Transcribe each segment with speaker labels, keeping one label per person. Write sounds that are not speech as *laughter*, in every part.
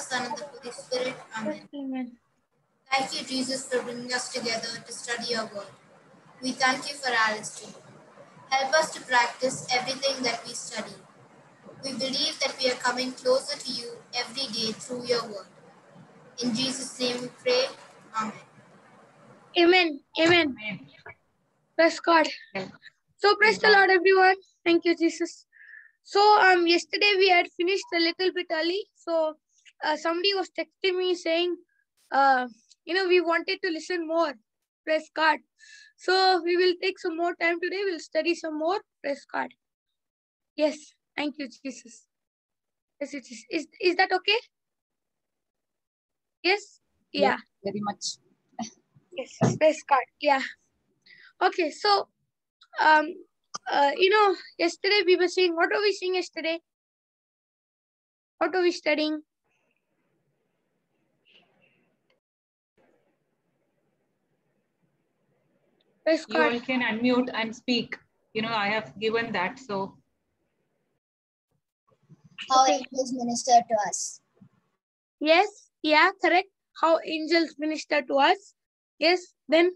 Speaker 1: Son, and the Holy Spirit. Amen.
Speaker 2: Amen.
Speaker 1: Thank you, Jesus, for bringing us together to study your word. We thank you for Alice too. Help us to practice everything that we study. We believe that we are coming closer to you every day through your word. In Jesus' name we pray. Amen.
Speaker 2: Amen. Amen. Praise God. So praise the Lord, everyone. Thank you, Jesus. So um, yesterday we had finished a little bit early. So uh, somebody was texting me saying, uh, you know, we wanted to listen more. press card. So we will take some more time today. We'll study some more. press card. Yes. Thank you, Jesus. Yes, it is. Is, is that okay? Yes? Yeah.
Speaker 3: very much.
Speaker 2: Yes, press card. Yeah. Okay, so um uh you know yesterday we were saying what are we seeing yesterday? What are we studying? Praise
Speaker 3: You all can unmute and speak. You know, I have given that. So
Speaker 1: How
Speaker 2: Okay.
Speaker 1: angels minister to us.
Speaker 2: Yes, yeah, correct. How angels minister to us. Yes, then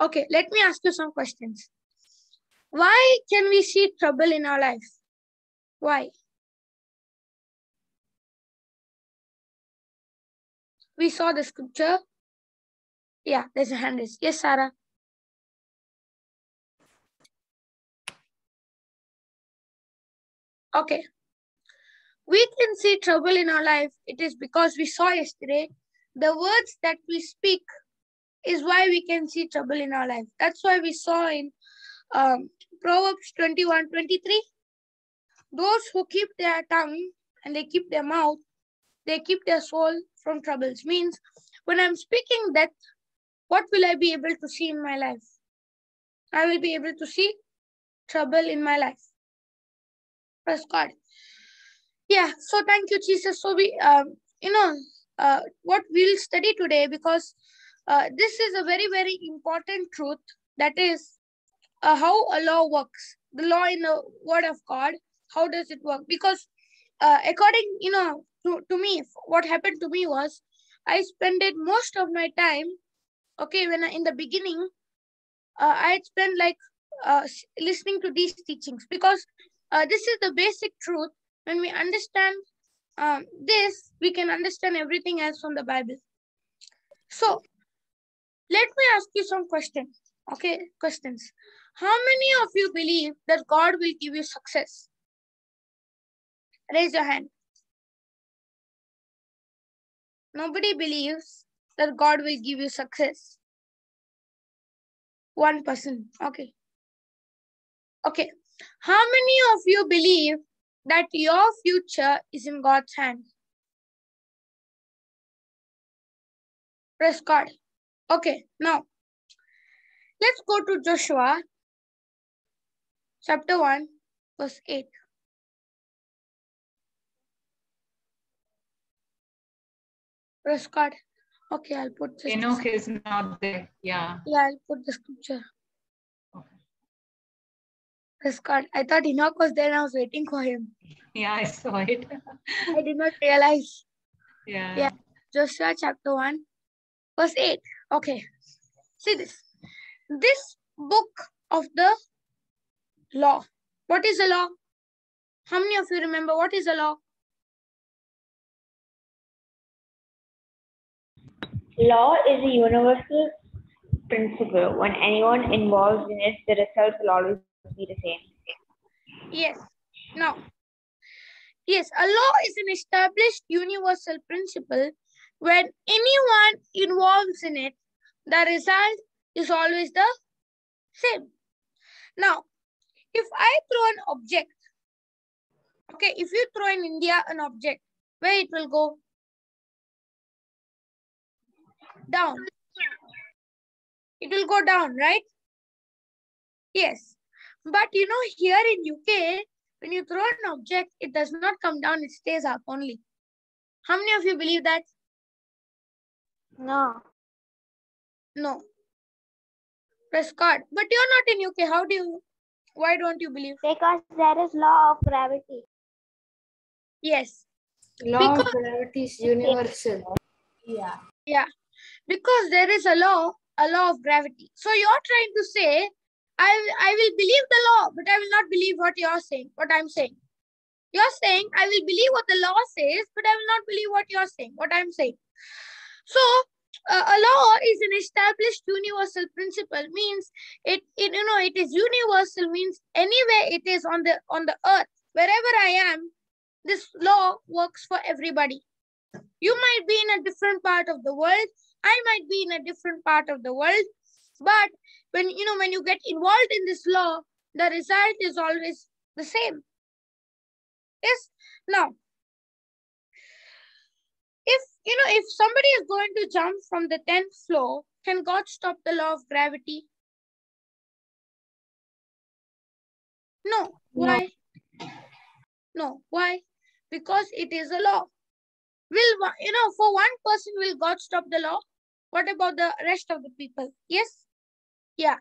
Speaker 2: okay, let me ask you some questions. Why can we see trouble in our life? Why? We saw the scripture. Yeah, there's a hand raised. Yes, Sarah. Okay. We can see trouble in our life. It is because we saw yesterday the words that we speak is why we can see trouble in our life. That's why we saw in um, Proverbs 21 23. Those who keep their tongue and they keep their mouth, they keep their soul from troubles. Means when I'm speaking that, what will I be able to see in my life? I will be able to see trouble in my life. Praise God. Yeah, so thank you, Jesus. So we, um, you know, uh, what we'll study today because uh, this is a very, very important truth. That is uh, how a law works. The law in the Word of God. How does it work? Because uh, according, you know, to, to me, what happened to me was I spent most of my time. Okay, when I, in the beginning, uh, I had spent like uh, listening to these teachings because uh, this is the basic truth. When we understand um, this, we can understand everything else from the Bible. So, let me ask you some questions. Okay, questions. How many of you believe that God will give you success? Raise your hand. Nobody believes that God will give you success. One person. Okay. Okay. How many of you believe that your future is in God's hand? Press God. Okay. Now, let's go to Joshua chapter 1, verse 8. Press God. Okay, I'll put this.
Speaker 3: Enoch is not there. Yeah.
Speaker 2: Yeah, I'll put the scripture.
Speaker 3: Okay.
Speaker 2: God. I thought Enoch was there and I was waiting for him.
Speaker 3: Yeah, I saw it. *laughs*
Speaker 2: I did not realize.
Speaker 3: yeah.
Speaker 2: Yeah. Joshua chapter 1, verse 8. Okay. See this. This book of the law. What is the law? How many of you remember what is the law?
Speaker 4: Law is a universal principle. When anyone involved in it, the result will always be the same.
Speaker 2: Yes. Now, yes, a law is an established universal principle. When anyone involves in it, the result is always the same. Now, if I throw an object, okay, if you throw in India an object, where it will go? Down. It will go down, right? Yes. But you know, here in UK, when you throw an object, it does not come down, it stays up only. How many of you believe that?
Speaker 4: No.
Speaker 2: No. Press God. But you're not in UK. How do you why don't you believe?
Speaker 4: Because there is law of gravity.
Speaker 2: Yes.
Speaker 5: Law
Speaker 2: Because-
Speaker 5: of gravity is universal.
Speaker 1: Yeah. Yeah.
Speaker 2: Because there is a law, a law of gravity. So you're trying to say, I, I will believe the law, but I will not believe what you're saying, what I'm saying. You're saying, I will believe what the law says, but I will not believe what you're saying, what I'm saying. So uh, a law is an established universal principle, means it, it, you know, it is universal, means anywhere it is on the on the earth, wherever I am, this law works for everybody. You might be in a different part of the world. I might be in a different part of the world. But when you know when you get involved in this law, the result is always the same. Yes. Now, if you know if somebody is going to jump from the 10th floor, can God stop the law of gravity? No. Why? No. Why? Because it is a law will you know for one person will god stop the law? What about the rest of the people? Yes? Yeah.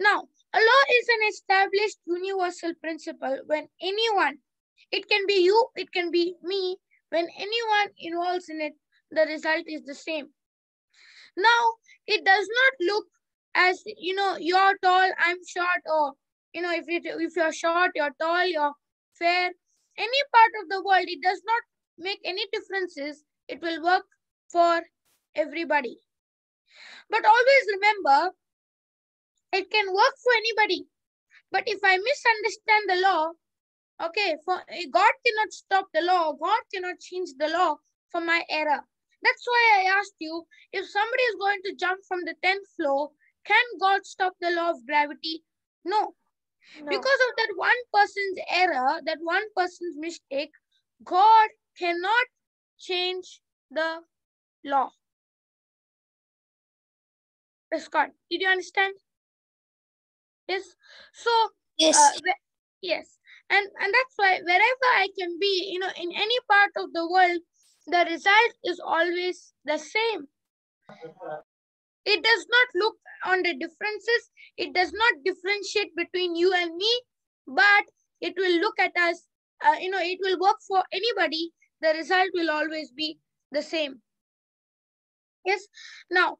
Speaker 2: Now a law is an established universal principle when anyone it can be you it can be me when anyone involves in it the result is the same. Now it does not look as you know you're tall i'm short or you know if, it, if you're short you're tall you're fair. Any part of the world it does not make any differences, it will work for everybody. But always remember, it can work for anybody. But if I misunderstand the law, okay, for eh, God cannot stop the law, God cannot change the law for my error. That's why I asked you if somebody is going to jump from the 10th floor, can God stop the law of gravity? No. Because of that one person's error, that one person's mistake, God cannot change the law. Scott, did you understand? Yes. So,
Speaker 1: Yes.
Speaker 2: uh, yes, and and that's why wherever I can be, you know, in any part of the world, the result is always the same. It does not look on the differences. It does not differentiate between you and me, but it will look at us. Uh, you know, it will work for anybody. The result will always be the same. Yes. Now,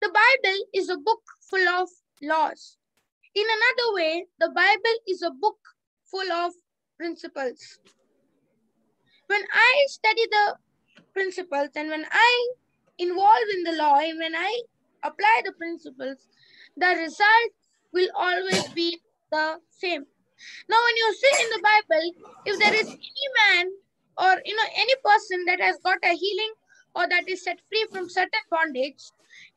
Speaker 2: the Bible is a book full of laws. In another way, the Bible is a book full of principles. When I study the principles and when I involve in the law and when I apply the principles, the result will always be the same. Now, when you see in the Bible, if there is any man or you know any person that has got a healing or that is set free from certain bondage,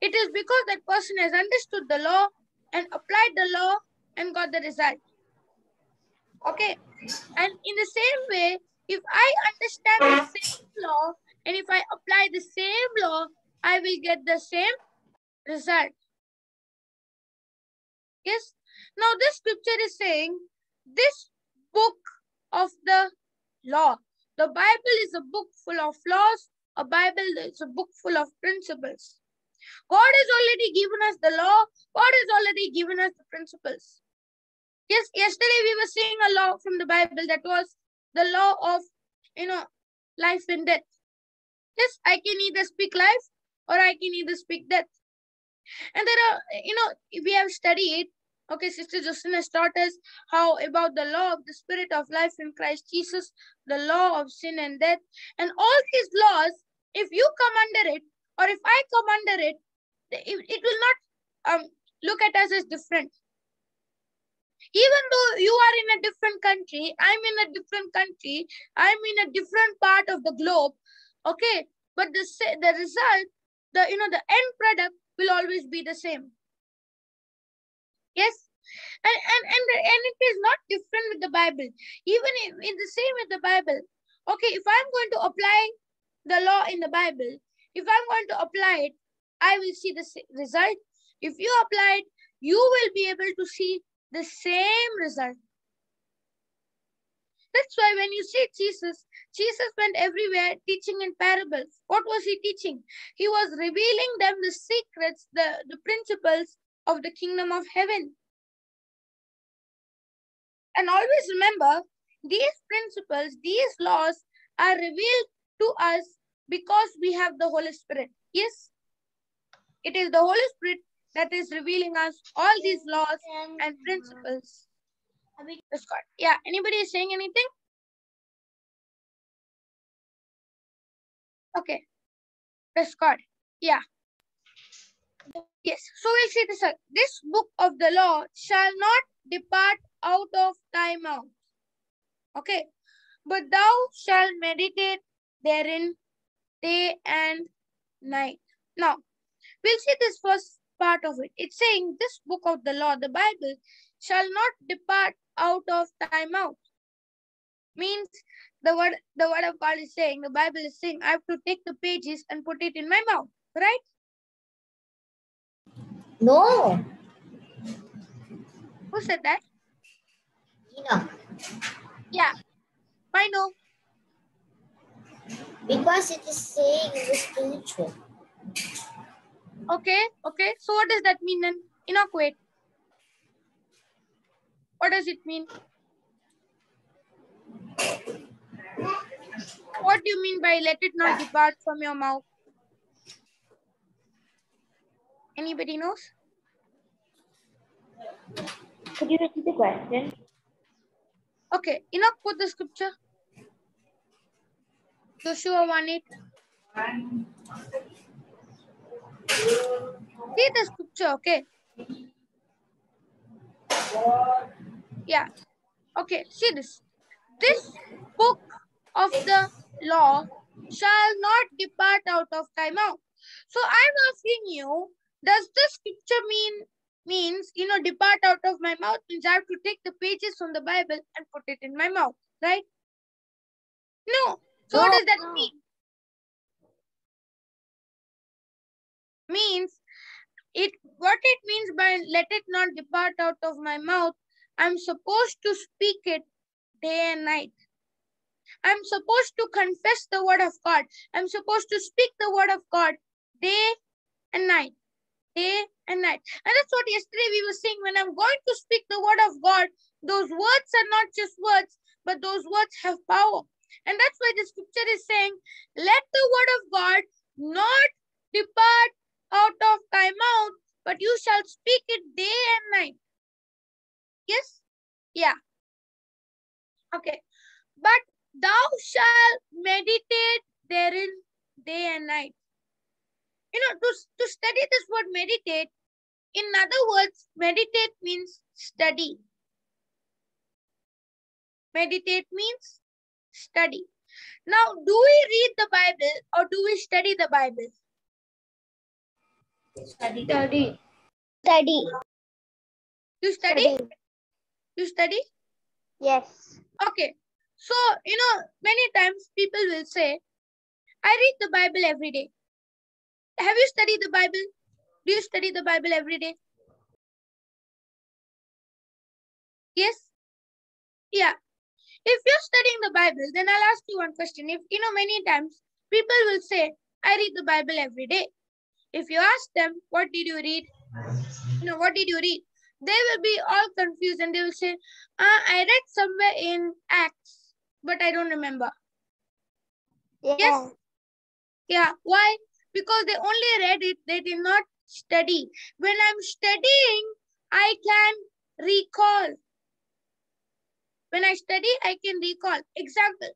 Speaker 2: it is because that person has understood the law and applied the law and got the result. Okay. And in the same way, if I understand the same law and if I apply the same law, I will get the same result. Yes. Now, this scripture is saying this book of the law. The Bible is a book full of laws. A Bible is a book full of principles. God has already given us the law. God has already given us the principles. Yes, yesterday we were seeing a law from the Bible that was the law of, you know, life and death. Yes, I can either speak life or I can either speak death. And there are, you know, we have studied, okay, Sister Justin has taught us how about the law of the spirit of life in Christ Jesus, the law of sin and death, and all these laws, if you come under it, or if I come under it, it, it will not um, look at us as different. Even though you are in a different country, I'm in a different country, I'm in a different part of the globe, okay, but the the result, the you know, the end product will always be the same. Yes, and and and, and it is not different with the Bible. Even if, in the same with the Bible, okay, if I'm going to apply the law in the Bible, if I'm going to apply it, I will see the result. If you apply it, you will be able to see the same result. That's why when you see Jesus, Jesus went everywhere teaching in parables. What was he teaching? He was revealing them the secrets, the, the principles of the kingdom of heaven. And always remember, these principles, these laws are revealed to us because we have the Holy Spirit. Yes, it is the Holy Spirit that is revealing us all these laws and principles. Yeah, anybody is saying anything? Okay. Praise God. Yeah. Yes. So we'll see this. This book of the law shall not depart out of thy mouth. Okay. But thou shalt meditate therein day and night. Now, we'll see this first part of it. It's saying this book of the law, the Bible, shall not depart out of thy mouth. Means the word the word of God is saying, the Bible is saying, I have to take the pages and put it in my mouth, right?
Speaker 6: No,
Speaker 2: Who said that?
Speaker 6: Tina,
Speaker 2: Yeah. I know.
Speaker 6: because it is saying in the spiritual.
Speaker 2: Okay, okay. So what does that mean then? Inoculate. What does it mean? What do you mean by let it not depart from your mouth? Anybody knows?
Speaker 4: Could you repeat the question?
Speaker 2: Okay, Enoch, put the scripture. Joshua 1 8. See the scripture, okay? Yeah. Okay, see this. This book of the law shall not depart out of thy mouth. So I'm asking you, does this scripture mean means you know depart out of my mouth means I have to take the pages from the Bible and put it in my mouth, right? No. So what does that mean? Means it what it means by let it not depart out of my mouth, I'm supposed to speak it day and night. I'm supposed to confess the word of God. I'm supposed to speak the word of God day and night. And night. And that's what yesterday we were saying. When I'm going to speak the word of God, those words are not just words, but those words have power. And that's why the scripture is saying, let the word of God not depart out of thy mouth, but you shall speak it day and night. Yes? Yeah. Okay. But thou shalt meditate therein day and night. You know, to, to study this word meditate, in other words, meditate means study. Meditate means study. Now, do we read the Bible or do we study the Bible?
Speaker 5: Study.
Speaker 6: Study.
Speaker 2: You study? You study?
Speaker 6: Yes.
Speaker 2: Okay. So, you know, many times people will say, I read the Bible every day. Have you studied the Bible? Do you study the Bible every day? Yes? Yeah. If you're studying the Bible, then I'll ask you one question. If, you know, many times people will say, I read the Bible every day. If you ask them, what did you read? You know, what did you read? They will be all confused and they will say, uh, I read somewhere in Acts, but I don't remember. Yes. Yeah. Why? Because they only read it, they did not study. When I'm studying, I can recall. When I study, I can recall. Example,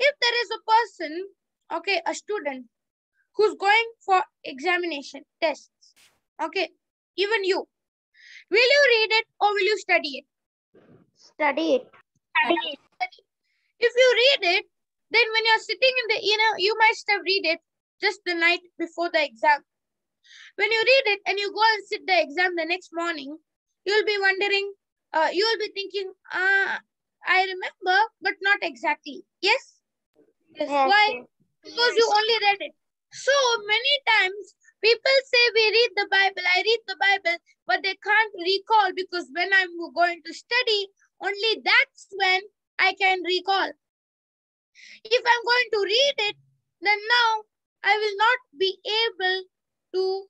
Speaker 2: if there is a person, okay, a student who's going for examination, tests, okay, even you, will you read it or will you study it?
Speaker 6: Study it.
Speaker 2: study. If you read it, then when you're sitting in the, you know, you must have read it just the night before the exam. When you read it and you go and sit the exam the next morning, you'll be wondering, uh, you'll be thinking, uh, I remember, but not exactly. Yes? Yes. Why? Because you only read it. So many times people say we read the Bible, I read the Bible, but they can't recall because when I'm going to study, only that's when I can recall. If I'm going to read it, then now I will not be able to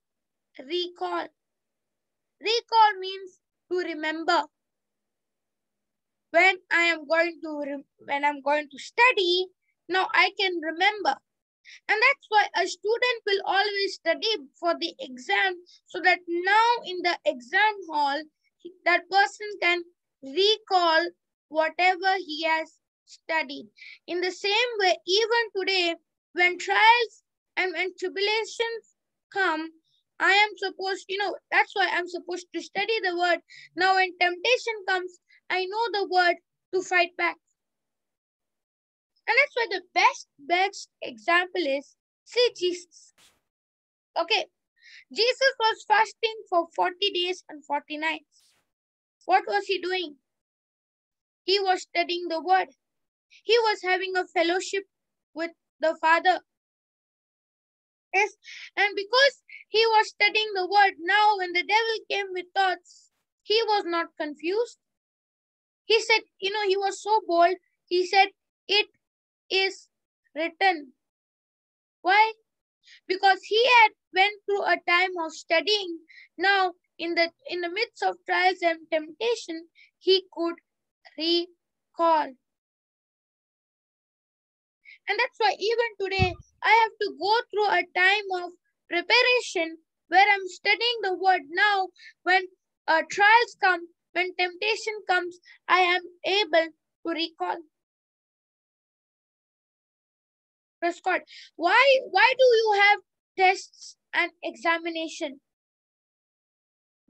Speaker 2: recall. Recall means to remember. When I am going to when I'm going to study, now I can remember. And that's why a student will always study for the exam so that now in the exam hall, that person can recall whatever he has studied. In the same way, even today, when trials and when tribulations come, I am supposed, you know, that's why I'm supposed to study the word. Now, when temptation comes, I know the word to fight back. And that's why the best, best example is see Jesus. Okay, Jesus was fasting for 40 days and 40 nights. What was he doing? He was studying the word. He was having a fellowship with the Father. Yes, and because he was studying the word, now when the devil came with thoughts, he was not confused. He said, you know, he was so bold. He said, It is written. Why? Because he had went through a time of studying. Now, in the in the midst of trials and temptation, he could recall. And that's why even today, I have to go through a time of preparation where I'm studying the word now. When uh, trials come, when temptation comes, I am able to recall. Praise God. Why, why do you have tests and examination?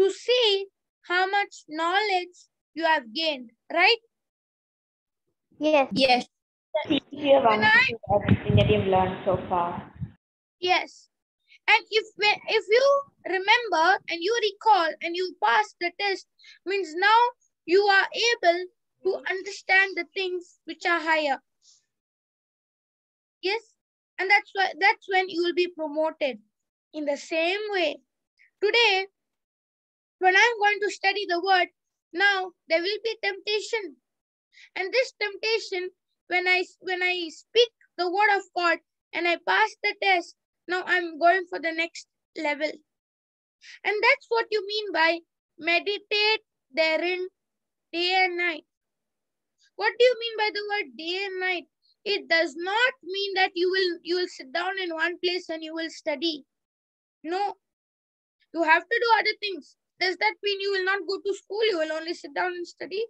Speaker 2: To see how much knowledge you have gained, right?
Speaker 6: Yes.
Speaker 1: Yes.
Speaker 4: If you have everything that you've learned so far.
Speaker 2: Yes. And if if you remember and you recall and you pass the test, means now you are able to understand the things which are higher. Yes. And that's why that's when you will be promoted. In the same way, today, when I'm going to study the word, now there will be temptation. And this temptation, when I when I speak the word of God and I pass the test, now I'm going for the next level. And that's what you mean by meditate therein day and night. What do you mean by the word day and night? It does not mean that you will you will sit down in one place and you will study. No. You have to do other things. Does that mean you will not go to school? You will only sit down and study?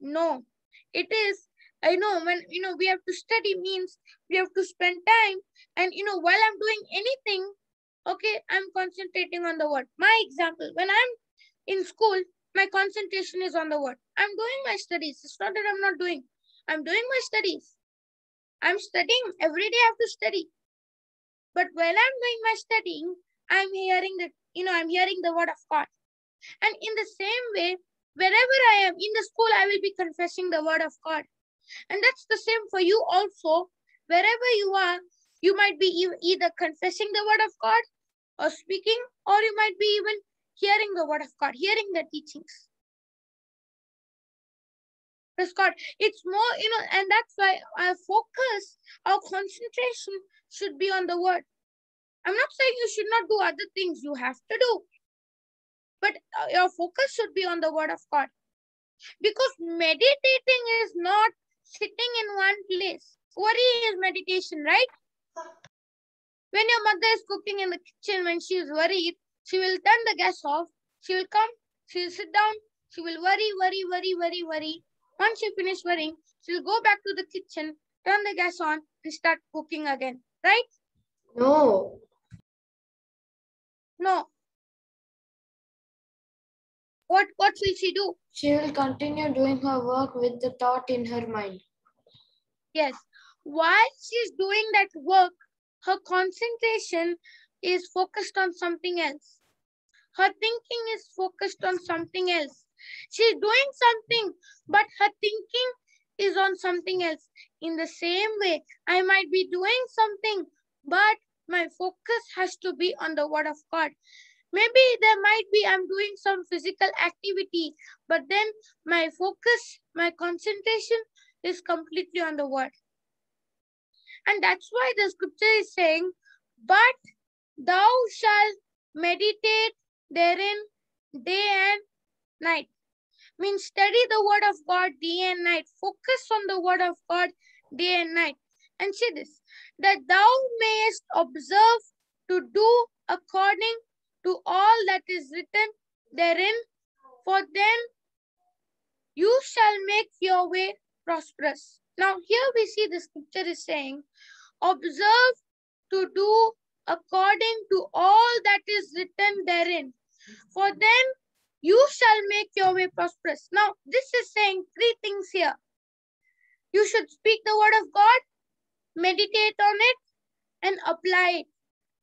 Speaker 2: No. It is, I know when you know we have to study means we have to spend time. And you know while i'm doing anything okay i'm concentrating on the word. My example when i'm in school my concentration is on the word. I'm doing my studies. It's not that i'm not doing. I'm doing my studies. I'm studying. Every day i have to study. But while i'm doing my studying i'm hearing the you know i'm hearing the word of god. And in the same way wherever i am in the school i will be confessing the word of god and that's the same for you also wherever you are you might be either confessing the word of God or speaking, or you might be even hearing the word of God, hearing the teachings. Praise God. It's more, you know, and that's why our focus, our concentration should be on the word. I'm not saying you should not do other things, you have to do. But uh, your focus should be on the word of God. Because meditating is not sitting in one place. Worry is meditation, right? When your mother is cooking in the kitchen, when she is worried, she will turn the gas off. She will come, she will sit down, she will worry, worry, worry, worry, worry. Once she finish worrying, she will go back to the kitchen, turn the gas on, and start cooking again. Right?
Speaker 5: No.
Speaker 2: No. What what will she do?
Speaker 5: She will continue doing her work with the thought in her mind.
Speaker 2: Yes. While she's doing that work, her concentration is focused on something else. Her thinking is focused on something else. She's doing something, but her thinking is on something else. In the same way, I might be doing something, but my focus has to be on the word of God. Maybe there might be I'm doing some physical activity, but then my focus, my concentration is completely on the word. And that's why the scripture is saying, But thou shalt meditate therein day and night. Means study the word of God day and night. Focus on the word of God day and night. And see this, that thou mayest observe to do according to all that is written therein, for then you shall make your way prosperous. Now here we see the scripture is saying, observe to do according to all that is written therein. For then you shall make your way prosperous. Now, this is saying three things here. You should speak the word of God, meditate on it, and apply it.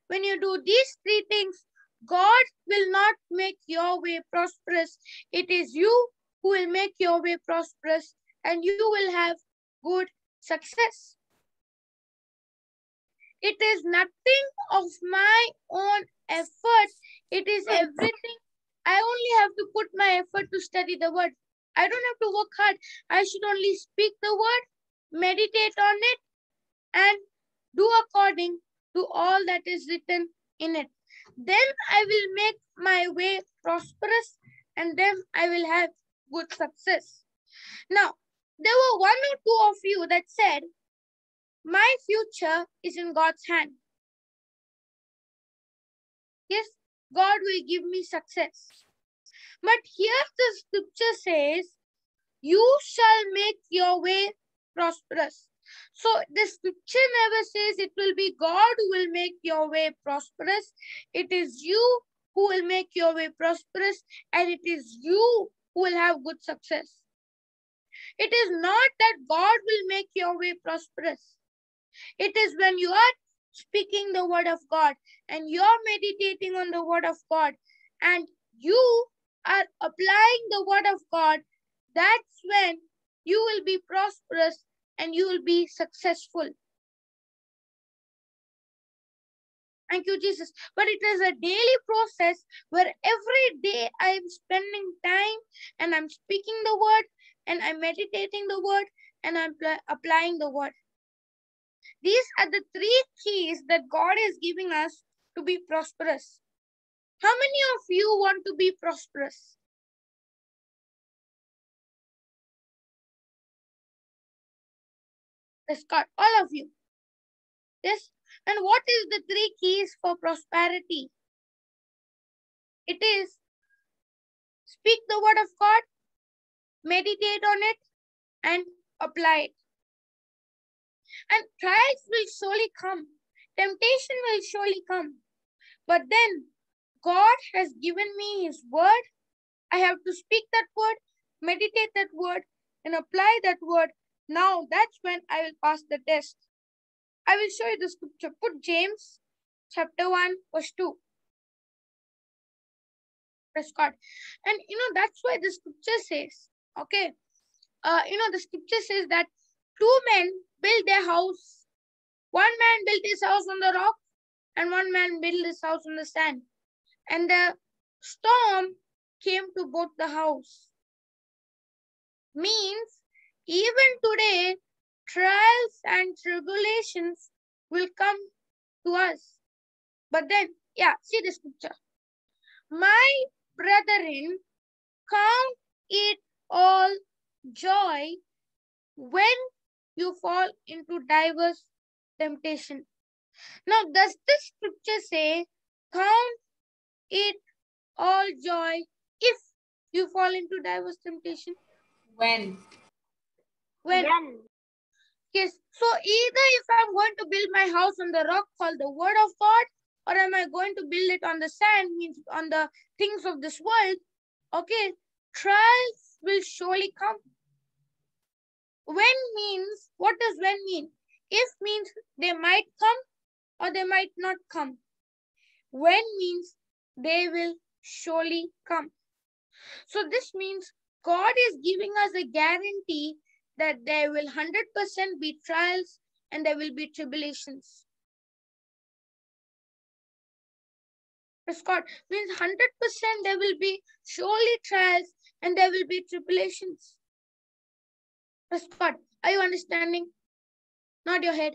Speaker 2: When you do these three things, God will not make your way prosperous. It is you who will make your way prosperous, and you will have good success. It is nothing of my own effort. It is everything. I only have to put my effort to study the word. I don't have to work hard. I should only speak the word, meditate on it, and do according to all that is written in it. Then I will make my way prosperous and then I will have good success. Now, there were one or two of you that said, my future is in God's hand. Yes, God will give me success. But here the scripture says, you shall make your way prosperous. So the scripture never says it will be God who will make your way prosperous. It is you who will make your way prosperous and it is you who will have good success. It is not that God will make your way prosperous. It is when you are speaking the word of God and you're meditating on the word of God and you are applying the word of God, that's when you will be prosperous and you will be successful. Thank you, Jesus. But it is a daily process where every day I am spending time and I'm speaking the word and I'm meditating the word and I'm applying the word. These are the three keys that God is giving us to be prosperous. How many of you want to be prosperous? God, all of you. Yes. And what is the three keys for prosperity? It is speak the word of God, meditate on it, and apply it. And trials will surely come. Temptation will surely come. But then God has given me his word. I have to speak that word, meditate that word, and apply that word. Now that's when I will pass the test. I will show you the scripture. Put James chapter 1, verse 2. Praise God. And you know, that's why the scripture says, okay, uh, you know, the scripture says that two men built their house. One man built his house on the rock, and one man built his house on the sand. And the storm came to both the house. Means, even today, trials and tribulations will come to us. But then, yeah, see the scripture. My brethren, count it all joy when you fall into diverse temptation. Now, does this scripture say, count it all joy if you fall into diverse temptation?
Speaker 3: When?
Speaker 2: When?
Speaker 6: When?
Speaker 2: Yes. So either if I'm going to build my house on the rock called the word of God, or am I going to build it on the sand, means on the things of this world, okay, trials will surely come. When means, what does when mean? If means they might come or they might not come. When means they will surely come. So this means God is giving us a guarantee that there will 100% be trials and there will be tribulations. God means 100% there will be surely trials and there will be tribulations. God. Are you understanding? Not your head.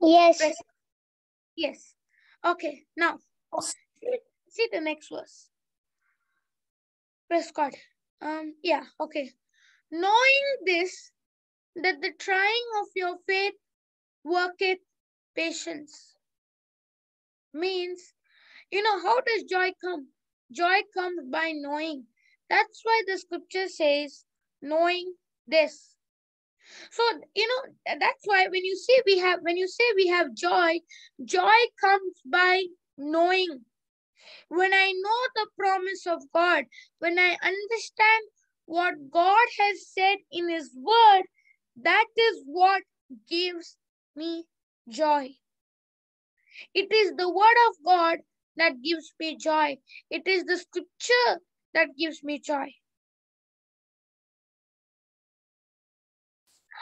Speaker 6: Yes.
Speaker 2: Yes. Okay. Now, see the next verse. God. Um. Yeah. Okay. Knowing this, that the trying of your faith worketh patience. Means, you know, how does joy come? Joy comes by knowing. That's why the scripture says, knowing this. So, you know, that's why when you say we have, when you say we have joy, joy comes by knowing. When I know the promise of God, when I understand what God has said in His Word, that is what gives me joy. It is the Word of God that gives me joy. It is the Scripture that gives me joy.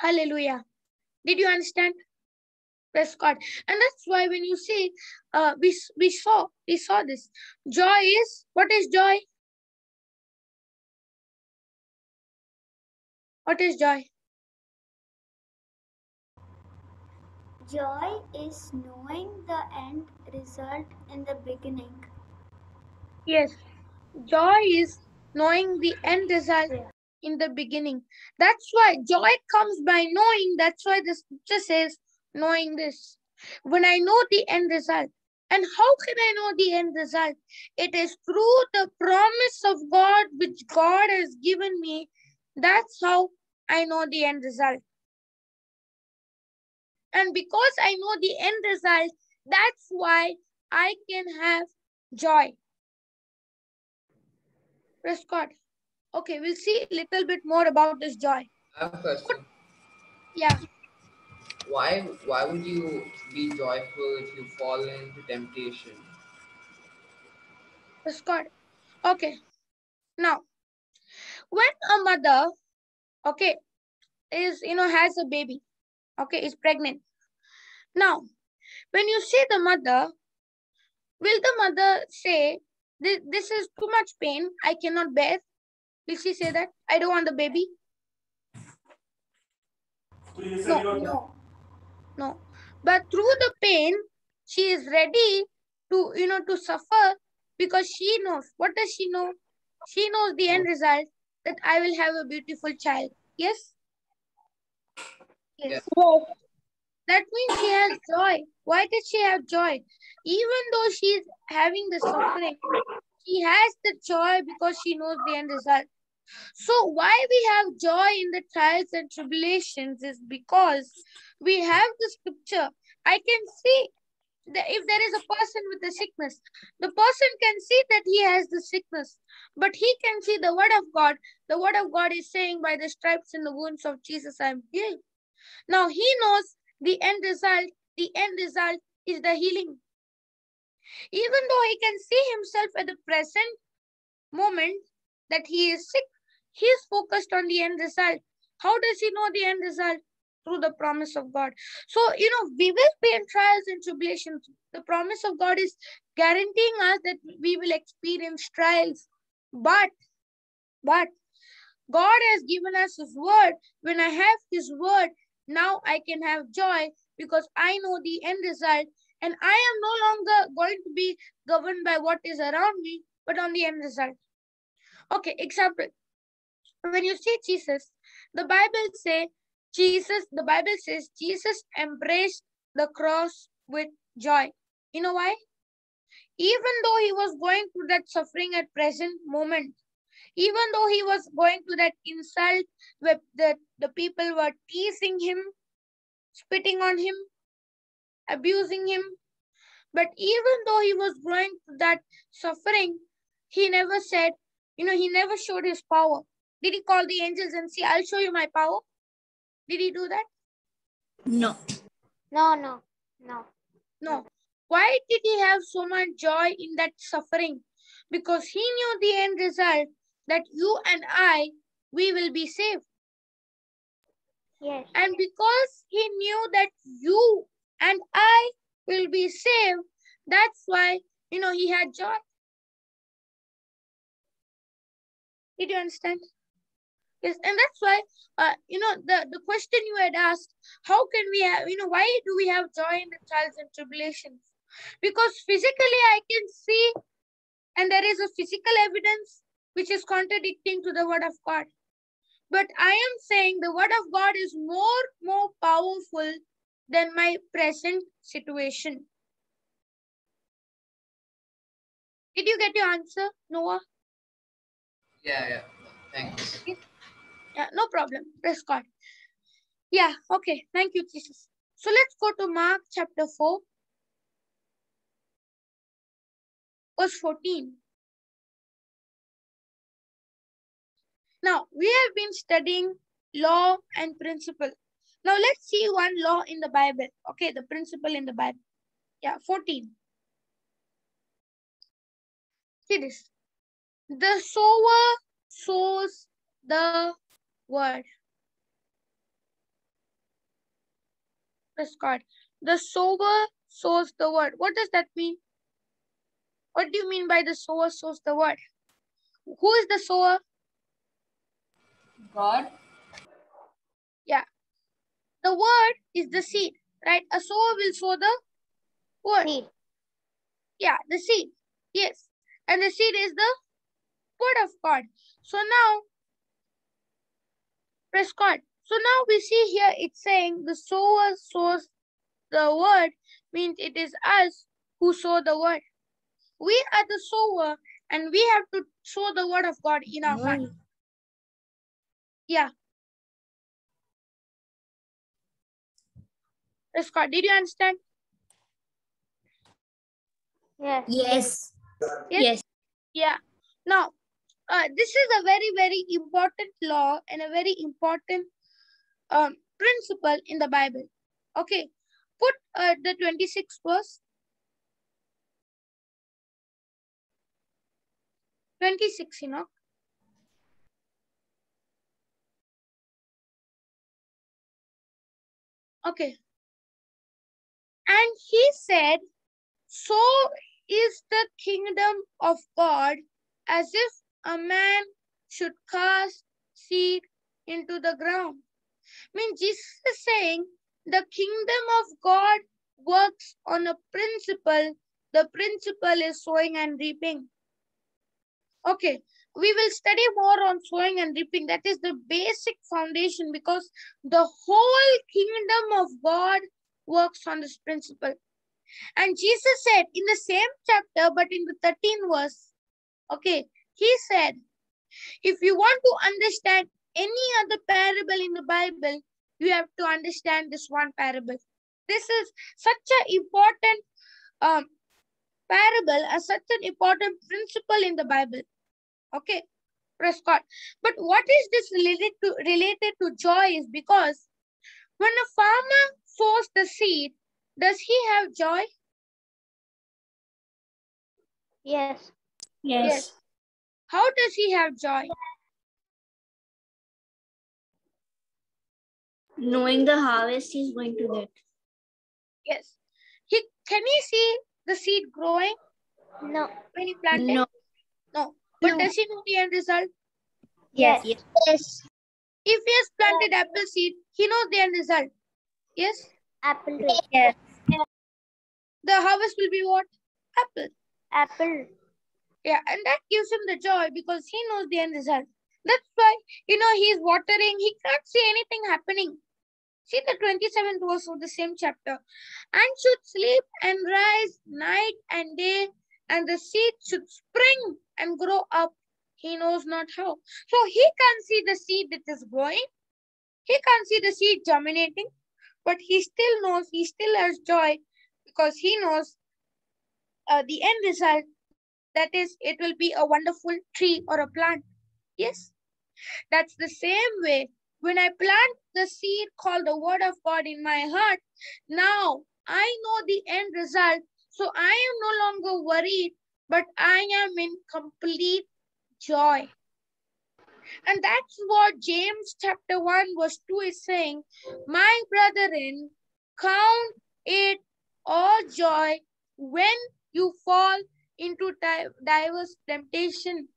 Speaker 2: Hallelujah. Did you understand? God. And that's why when you see, uh, we, we saw, we saw this. Joy is, what is joy? What is joy?
Speaker 7: Joy is knowing the end result in the beginning.
Speaker 2: Yes. Joy is knowing the end result in the beginning. That's why joy comes by knowing. That's why the scripture says, knowing this. When I know the end result. And how can I know the end result? It is through the promise of God which God has given me. That's how I know the end result. And because I know the end result, that's why I can have joy. Praise God. Okay, we'll see a little bit more about this joy.
Speaker 8: I have a question.
Speaker 2: Yeah.
Speaker 8: Why why would you be joyful if you fall into temptation?
Speaker 2: Praise God. Okay. Now, when a mother, okay, is, you know, has a baby, okay, is pregnant. Now, when you see the mother, will the mother say, this, this is too much pain, I cannot bear? Will she say that? I don't want the baby? No,
Speaker 7: No.
Speaker 2: No. But through the pain, she is ready to, you know, to suffer because she knows. What does she know? She knows the end oh. result that I will have a beautiful child. Yes? Yes. That means she has joy. Why does she have joy? Even though she is having the suffering, she has the joy because she knows the end result. So why we have joy in the trials and tribulations is because we have the scripture. I can see that if there is a person with a sickness, the person can see that he has the sickness, but he can see the word of God. The word of God is saying, by the stripes and the wounds of Jesus, I am healed. Now he knows the end result. The end result is the healing. Even though he can see himself at the present moment that he is sick, he is focused on the end result. How does he know the end result? Through the promise of God. So, you know, we will be in trials and tribulations. The promise of God is guaranteeing us that we will experience trials. But, but, God has given us His word. When I have His word, now I can have joy because I know the end result and I am no longer going to be governed by what is around me, but on the end result. Okay, example. When you see Jesus, the Bible say Jesus, the Bible says Jesus embraced the cross with joy. You know why? Even though he was going through that suffering at present moment, even though he was going through that insult where the, the people were teasing him, spitting on him, abusing him, but even though he was going through that suffering, he never said, you know, he never showed his power. Did he call the angels and say, I'll show you my power? Did he do that?
Speaker 7: No.
Speaker 6: No, no, no.
Speaker 2: No. Why did he have so much joy in that suffering? Because he knew the end result that you and I, we will be saved.
Speaker 6: Yes.
Speaker 2: And because he knew that you and I will be saved, that's why, you know, he had joy. Did you understand? Yes, and that's why, uh, you know, the, the question you had asked, how can we have, you know, why do we have joy in the trials and tribulations? Because physically I can see, and there is a physical evidence which is contradicting to the word of God. But I am saying the word of God is more, more powerful than my present situation. Did you get your answer, Noah?
Speaker 8: Yeah, yeah. Thanks.
Speaker 2: Yeah, no problem. Praise God. Yeah, okay. Thank you, Jesus. So let's go to Mark chapter 4, verse 14. Now, we have been studying law and principle. Now, let's see one law in the Bible. Okay, the principle in the Bible. Yeah, 14. See this. The sower sows the word. Praise God. The sower sows the word. What does that mean? What do you mean by the sower sows the word? Who is the sower?
Speaker 9: God. Yeah.
Speaker 2: The word is the seed, right? A sower will sow the word.
Speaker 6: Seed.
Speaker 2: Yeah, the seed. Yes. And the seed is the word of God. So now, praise God. So now we see here it's saying the sower sows the word means it is us who sow the word. We are the sower and we have to sow the word of God in our heart. Yeah. Praise God. Did you understand?
Speaker 6: Yes.
Speaker 9: Yes.
Speaker 2: Yes. Yeah. Now, uh, this is a very, very important law and a very important um, principle in the Bible. Okay. Put uh, the 26th verse. 26, you know. Okay. And he said, So is the kingdom of God as if a man should cast seed into the ground. I mean, Jesus is saying the kingdom of God works on a principle. The principle is sowing and reaping. Okay, we will study more on sowing and reaping. That is the basic foundation because the whole kingdom of God works on this principle. And Jesus said in the same chapter, but in the 13th verse, okay, he said, if you want to understand any other parable in the Bible, you have to understand this one parable. This is such an important um, parable, as such an important principle in the Bible. Okay, Prescott. But what is this related to related to joy is because when a farmer sows the seed, does he have joy?
Speaker 6: Yes.
Speaker 2: Yes. How does he have joy?
Speaker 9: Knowing the harvest he's going to get.
Speaker 2: Yes. He can he see the seed growing
Speaker 6: No.
Speaker 2: when he planted?
Speaker 9: No.
Speaker 2: No. But
Speaker 9: No.
Speaker 2: does he know the end result?
Speaker 6: Yes.
Speaker 9: Yes.
Speaker 2: If he has planted apple seed, he knows the end result. Yes.
Speaker 6: Apple.
Speaker 9: Yes.
Speaker 2: The harvest will be what? Apple.
Speaker 6: Apple.
Speaker 2: Yeah, and that gives him the joy because he knows the end result. That's why, you know, he's watering, he can't see anything happening. See the 27th verse of the same chapter. And should sleep and rise night and day, and the seed should spring and grow up. He knows not how. So he can't see the seed that is growing. He can't see the seed germinating, but he still knows, he still has joy because he knows uh, the end result that is it will be a wonderful tree or a plant. Yes? That's the same way. When i plant the seed called the word of god in my heart now i know the end result. So i am no longer worried but i am in complete joy. And that's what james chapter 1 verse 2 is saying. My brethren count it all joy when you fall into di- diverse temptation.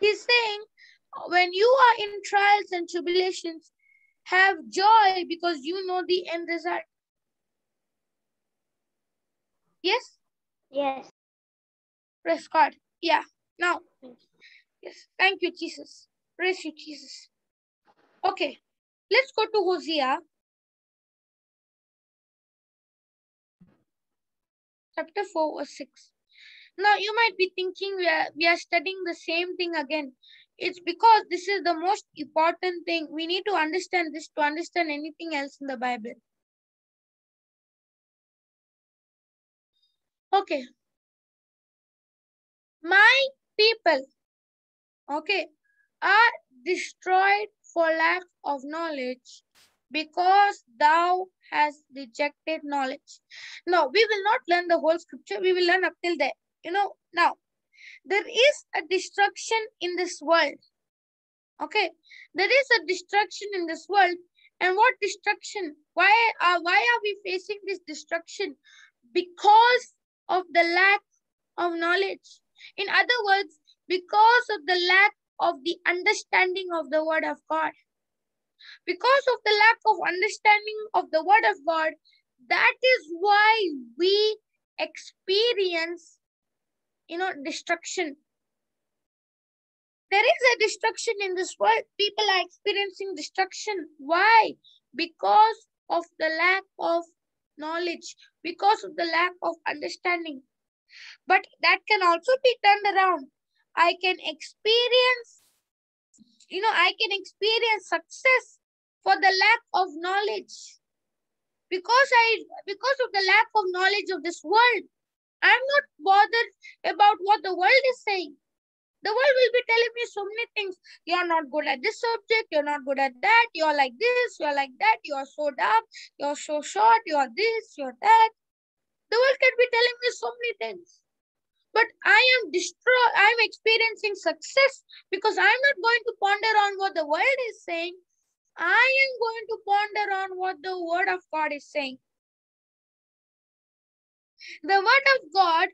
Speaker 2: He's saying, when you are in trials and tribulations, have joy because you know the end result. Yes,
Speaker 6: Yes.
Speaker 2: praise God. Yeah, now, yes, thank you, Jesus. Praise you, Jesus. Okay, let's go to Hosea. Chapter 4 verse 6. Now you might be thinking we are, we are studying the same thing again. It's because this is the most important thing. We need to understand this to understand anything else in the Bible. Okay. My people, okay, are destroyed for lack of knowledge because thou hast rejected knowledge. Now, we will not learn the whole scripture. We will learn up till there. You know, now, there is a destruction in this world. Okay, there is a destruction in this world. And what destruction? Why are, why are we facing this destruction? Because of the lack of knowledge. In other words, because of the lack of the understanding of the word of God. Because of the lack of understanding of the word of God, that is why we experience, you know, destruction. There is a destruction in this world. People are experiencing destruction. Why? Because of the lack of knowledge, because of the lack of understanding. But that can also be turned around. I can experience, you know, I can experience success for the lack of knowledge. Because I, because of the lack of knowledge of this world, I'm not bothered about what the world is saying. The world will be telling me so many things. You're not good at this subject. You're not good at that. You're like this. You're like that. You're so dumb. You're so short. You're this. You're that. The world can be telling me so many things. But I am destroy. I'm experiencing success because I'm not going to ponder on what the world is saying. I am going to ponder on what the word of God is saying. The word of God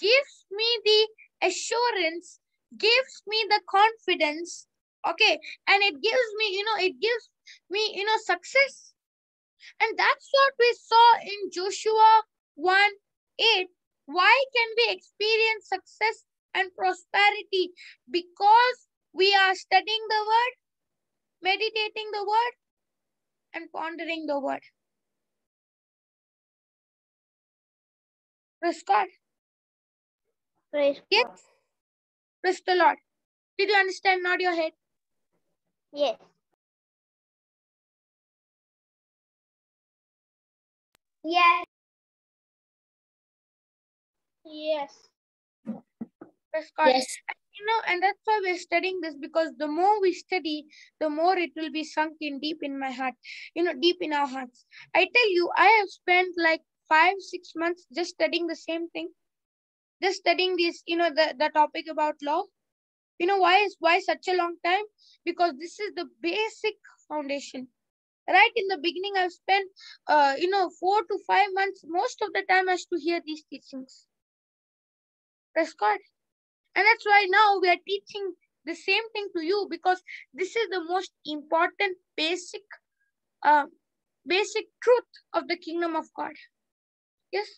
Speaker 2: gives me the assurance gives me the confidence okay? And it gives me you know it gives me you know success. And that's what we saw in joshua 1 8 why can we experience success and prosperity? Because we are studying the word meditating the word and pondering the word praise god
Speaker 6: Praise
Speaker 2: yes
Speaker 6: God.
Speaker 2: praise the lord did you understand nod your head
Speaker 6: Yes.
Speaker 1: Yes.
Speaker 6: Yes.
Speaker 2: Praise God.
Speaker 1: Yes.
Speaker 2: And, you know, and that's why we're studying this because the more we study, the more it will be sunk in deep in my heart, you know, deep in our hearts. I tell you, I have spent like five, six months just studying the same thing, just studying this, you know, the, the topic about law. You know, why is why such a long time? Because this is the basic foundation. Right in the beginning, I've spent, uh, you know, four to five months, most of the time as to hear these teachings. Praise God. And that's why now we are teaching the same thing to you because this is the most important basic uh, basic truth of the kingdom of God. Yes?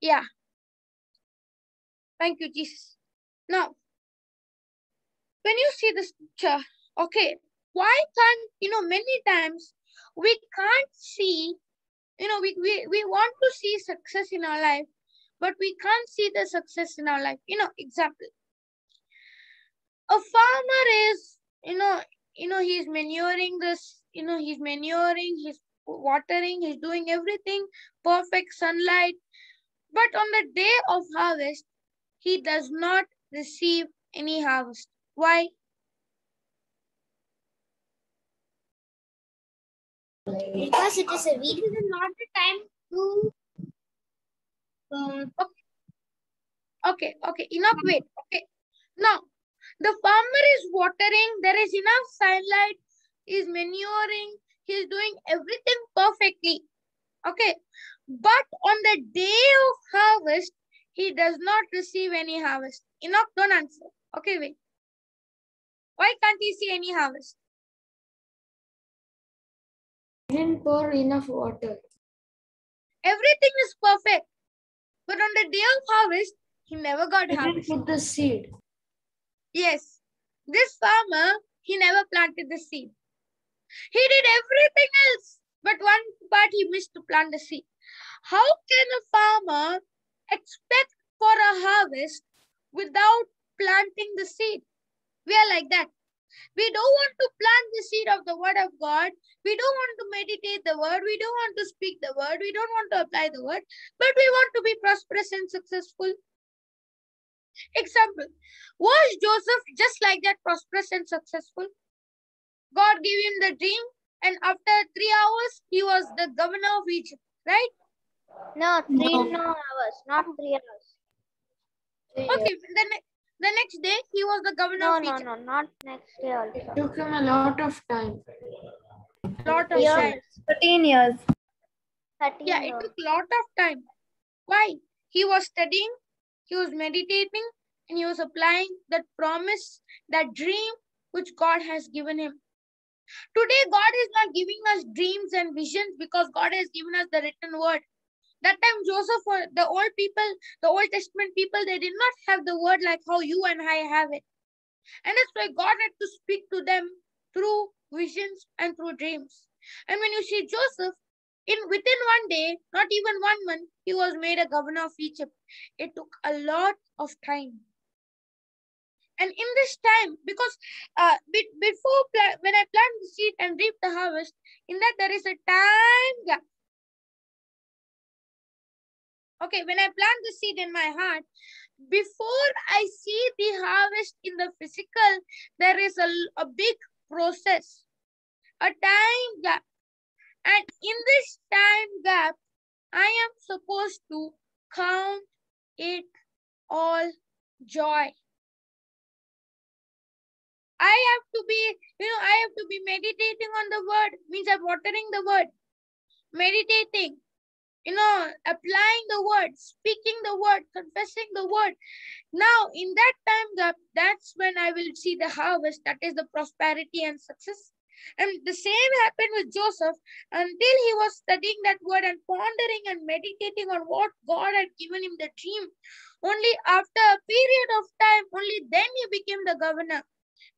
Speaker 2: Yeah. Thank you, Jesus. Now, when you see the scripture, okay, why can't, you know, many times we can't see, you know, we, we, we want to see success in our life, but we can't see the success in our life. You know, example. A farmer is, you know, you know, he's manuring this, you know, he's manuring, he's watering, he's doing everything, perfect sunlight. But on the day of harvest, he does not receive any harvest. Why?
Speaker 1: Because it is a weed. This is not the time to.
Speaker 2: Um, okay. Okay, okay, enough wait. Okay. Now, the farmer is watering, there is enough sunlight, is manuring, he's doing everything perfectly. Okay. But on the day of harvest, he does not receive any harvest. Enough, don't answer. Okay, wait. Why can't he see any harvest?
Speaker 5: Didn't pour enough water.
Speaker 2: Everything is perfect. But on the day of harvest, he never got
Speaker 5: Didn't
Speaker 2: harvest.
Speaker 5: put the seed.
Speaker 2: Yes. This farmer, he never planted the seed. He did everything else, but one part he missed to plant the seed. How can a farmer expect for a harvest without planting the seed? We are like that. We don't want to plant the seed of the word of God. We don't want to meditate the word. We don't want to speak the word. We don't want to apply the word, but we want to be prosperous and successful. Example Was Joseph just like that prosperous and successful? God gave him the dream, and after three hours, he was the governor of Egypt, right?
Speaker 6: No, three no. hours, not three hours.
Speaker 2: Okay, the, ne- the next day, he was the governor
Speaker 6: No,
Speaker 2: of
Speaker 6: no,
Speaker 2: Egypt.
Speaker 6: no, not next day
Speaker 5: It
Speaker 6: also.
Speaker 5: took him a lot of time.
Speaker 2: Lot of
Speaker 6: Years.
Speaker 2: time.
Speaker 4: 13 years.
Speaker 6: 13
Speaker 2: Yeah, it
Speaker 6: years.
Speaker 2: took lot of time. Why? He was studying, he was meditating, and he was applying that promise, that dream which God has given him. Today, God is not giving us dreams and visions because God has given us the written word. That time, Joseph, or the old people, the Old Testament people, they did not have the word like how you and I have it. And that's why God had to speak to them through visions and through dreams. And when you see Joseph, in within one day, not even one month, he was made a governor of Egypt. It took a lot of time. And in this time, because uh, be- before when I plant the seed and reap the harvest, in that there is a time gap. Okay, when I plant the seed in my heart, before I see the harvest in the physical, there is a, a big process, a time gap. And in this time gap, I am supposed to count it all joy. I have to be, you know, I have to be meditating on the word, means I'm watering the word, meditating, you know, applying the word, speaking the word, confessing the word. Now, in that time gap, that's when I will see the harvest, that is the prosperity and success. And the same happened with Joseph until he was studying that word and pondering and meditating on what God had given him the dream. Only after a period of time, only then he became the governor.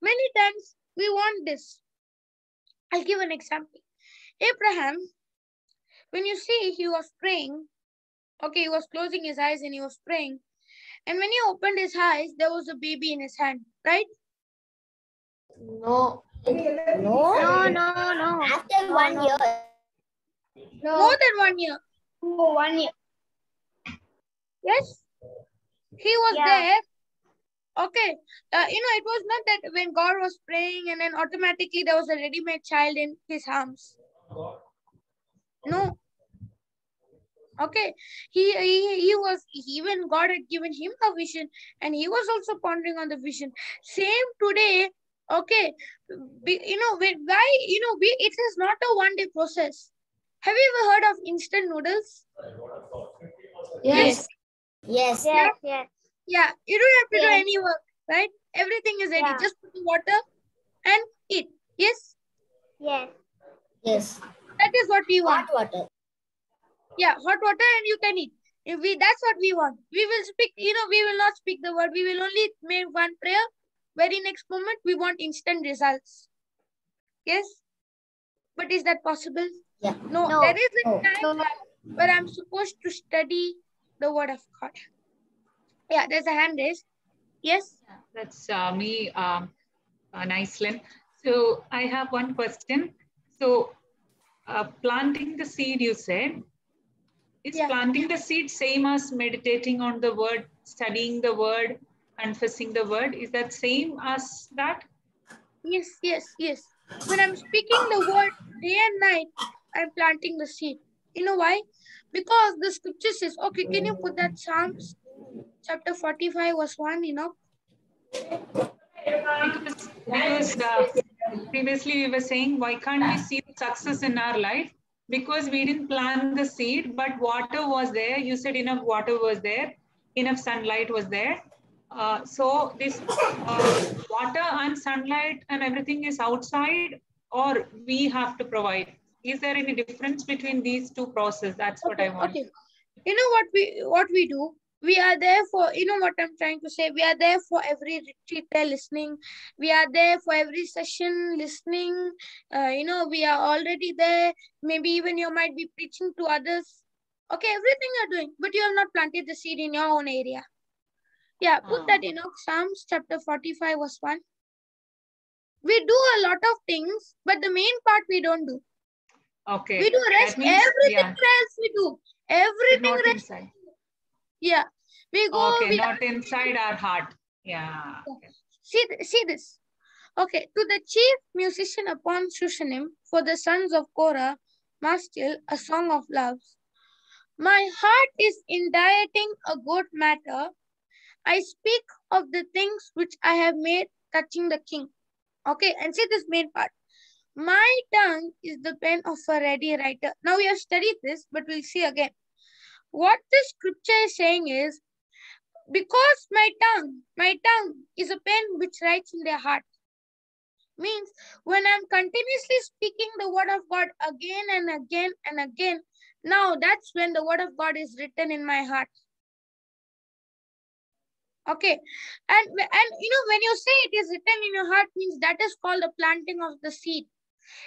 Speaker 2: Many times we want this. I'll give an example. Abraham, when you see he was praying, okay, he was closing his eyes and he was praying. And when he opened his eyes, there was a baby in his hand, right?
Speaker 5: No.
Speaker 6: No, no, no. no.
Speaker 10: After
Speaker 6: No,
Speaker 10: one
Speaker 6: no.
Speaker 10: year.
Speaker 2: More than one year.
Speaker 10: one year.
Speaker 2: Yes. He was
Speaker 6: Yeah.
Speaker 2: there. Okay. Uh, you know, it was not that when God was praying and then automatically there was a ready-made child in his arms. No. Okay. He, he, he was, even God had given him a vision and he was also pondering on the vision. Same today. Okay. Be, you know, why, you know, we, it is not a one-day process. Have you ever heard of instant noodles?
Speaker 5: Yes.
Speaker 10: Yes.
Speaker 6: Yes, yes.
Speaker 2: Yeah, you don't have to do any work, right? Everything is ready.
Speaker 6: Yeah.
Speaker 2: Just put the water and eat. Yes,
Speaker 6: Yes.
Speaker 10: Yes.
Speaker 2: that is what we want.
Speaker 10: Hot water.
Speaker 2: Yeah, hot water and you can eat. If we that's what we want. We will speak, you know, we will not speak the word. We will only make one prayer. Very next moment, we want instant results. Yes? But is that possible?
Speaker 10: Yeah.
Speaker 2: No,
Speaker 6: No.
Speaker 2: there is a
Speaker 10: No.
Speaker 2: time gap where I'm supposed to study the word of God. Yeah, there's a hand raised. Yes?
Speaker 3: That's uh, me, um, uh, Nicelin. So I have one question. So uh, planting the seed, you said, is
Speaker 2: Yeah.
Speaker 3: planting the seed same as meditating on the word, studying the word, confessing the word? Is that same as that?
Speaker 2: Yes, yes, yes. When I'm speaking the word day and night, I'm planting the seed. You know why? Because the scripture says, okay, can you put that Psalms chapter 45 verse 1, you know?
Speaker 3: Because, because uh, previously we were saying, why can't we see success in our life? Because we didn't plant the seed, but water was there. You said enough water was there, enough sunlight was there. Uh, so this uh, water and sunlight and everything is outside, or we have to provide. Is there any difference between these two processes? That's what I want.
Speaker 2: okay. You know what we what we do? We are there for you know what i'm trying to say? We are there for every retreat there listening. We are there for every session listening. Uh, you know we are already there. Maybe even you might be preaching to others. Okay everything you're doing but you have not planted the seed in your own area. Yeah put
Speaker 3: Ah.
Speaker 2: that in know, psalms chapter 45 verse 1 we do a lot of things but the main part we don't do.
Speaker 3: Okay.
Speaker 2: we do rest.
Speaker 3: means,
Speaker 2: everything
Speaker 3: yeah,
Speaker 2: else we do. Everything rest
Speaker 3: inside.
Speaker 2: yeah we go
Speaker 3: Okay,
Speaker 2: we
Speaker 3: not inside our heart. Yeah. okay.
Speaker 2: See, see this. Okay, to the chief musician upon Shoshannim, for the sons of Korah, Maschil, a song of loves. My heart is inditing a good matter. I speak of the things which I have made touching the king. Okay, and see this main part. My tongue is the pen of a ready writer. Now we have studied this, but we'll see again. What the scripture is saying is because my tongue, my tongue is a pen which writes in their heart. Means when I'm continuously speaking the word of God again and again and again, now that's when the word of God is written in my heart. Okay. And, and you know, when you say it is written in your heart, means that is called the planting of the seed.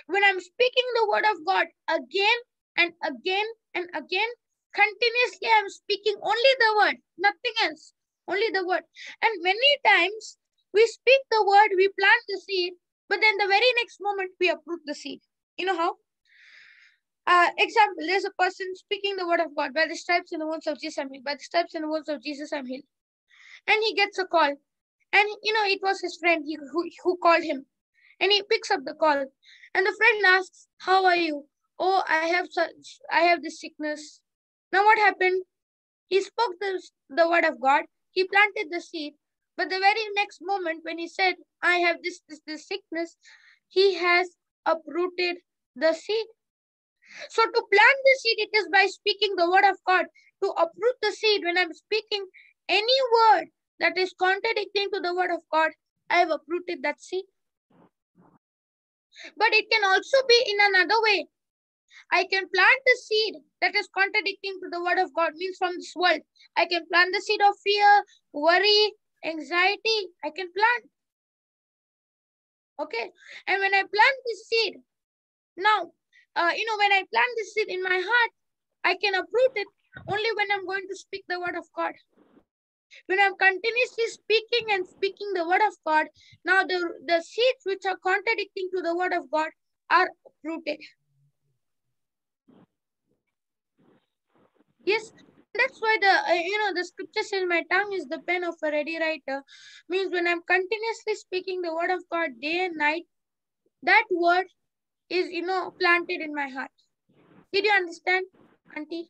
Speaker 2: When I'm speaking the word of God again and again and again, continuously I'm speaking only the word, nothing else, only the word. And many times we speak the word, we plant the seed, but then the very next moment we uproot the seed. You know how? Uh, example, there's a person speaking the word of God by the stripes and the wounds of Jesus I'm healed. By the stripes and the wounds of Jesus I'm healed. And he gets a call. And you know, it was his friend who, who called him. And he picks up the call. And the friend asks, How are you? Oh, I have such I have this sickness. Now what happened? He spoke the, the word of God, he planted the seed, but the very next moment when he said, I have this, this, this sickness, he has uprooted the seed. So to plant the seed, it is by speaking the word of God. To uproot the seed, when I'm speaking any word that is contradicting to the word of God, I have uprooted that seed. But it can also be in another way. I can plant the seed that is contradicting to the word of God, means from this world. I can plant the seed of fear, worry, anxiety. I can plant. Okay. And when I plant this seed, now, uh, you know, when I plant this seed in my heart, I can uproot it only when I'm going to speak the word of God. When I'm continuously speaking and speaking the word of God, now the, the seeds which are contradicting to the word of God are uprooted. Yes, that's why the uh, you know the scripture says my tongue is the pen of a ready writer. Means when I'm continuously speaking the word of God day and night, that word is you know planted in my heart. Did you understand, Auntie?